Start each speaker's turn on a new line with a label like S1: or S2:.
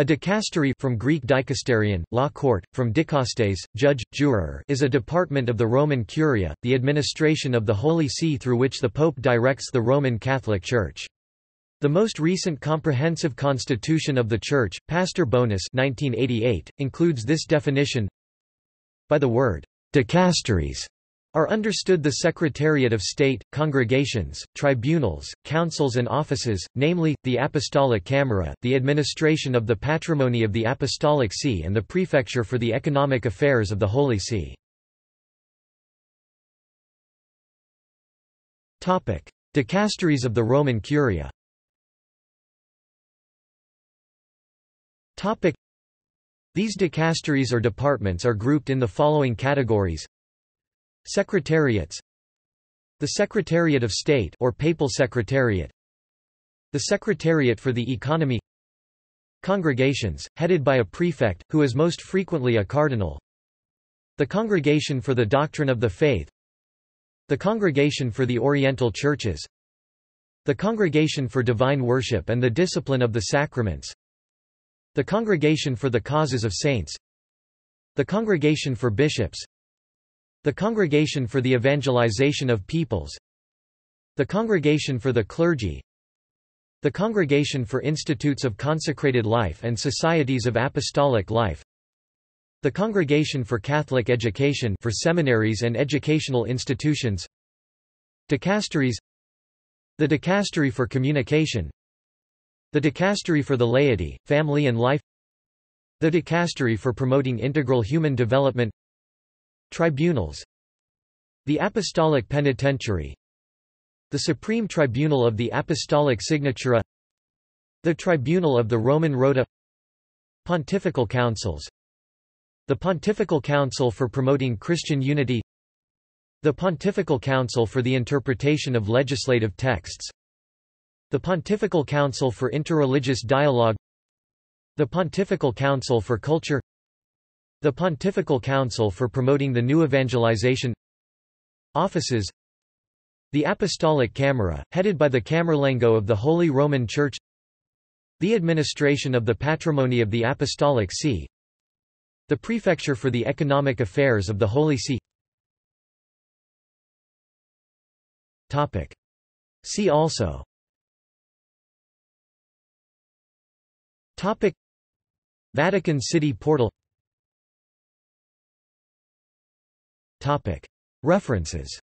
S1: A dicastery from Greek dikasterion, law court, from dikastes, judge, juror is a department of the Roman Curia, the administration of the Holy See through which the Pope directs the Roman Catholic Church. The most recent comprehensive constitution of the Church, Pastor Bonus 1988, includes this definition By the word, dicasteries are understood the Secretariat of State, congregations, tribunals, councils and offices, namely, the Apostolic Camera, the administration of the patrimony of the Apostolic See and the prefecture for the economic affairs of the Holy See. Dicasteries of the Roman Curia. These dicasteries or departments are grouped in the following categories Secretariats. The Secretariat of State or Papal Secretariat. The Secretariat for the Economy. Congregations, headed by a prefect, who is most frequently a cardinal. The Congregation for the Doctrine of the Faith. The Congregation for the Oriental Churches. The Congregation for Divine Worship and the Discipline of the Sacraments. The Congregation for the Causes of Saints. The Congregation for Bishops the Congregation for the Evangelization of Peoples The Congregation for the Clergy The Congregation for Institutes of Consecrated Life and Societies of Apostolic Life The Congregation for Catholic Education for seminaries and educational institutions Dicasteries The Dicastery for Communication The Dicastery for the Laity, Family and Life The Dicastery for Promoting Integral Human Development Tribunals The Apostolic Penitentiary The Supreme Tribunal of the Apostolic Signatura The Tribunal of the Roman Rota Pontifical Councils The Pontifical Council for Promoting Christian Unity The Pontifical Council for the Interpretation of Legislative Texts The Pontifical Council for Interreligious Dialogue The Pontifical Council for Culture the Pontifical Council for Promoting the New Evangelization Offices The Apostolic Camera, headed by the Camerlengo of the Holy Roman Church The Administration of the Patrimony of the Apostolic See The Prefecture for the Economic Affairs of the Holy See. Topic. See also. Topic. Vatican City Portal References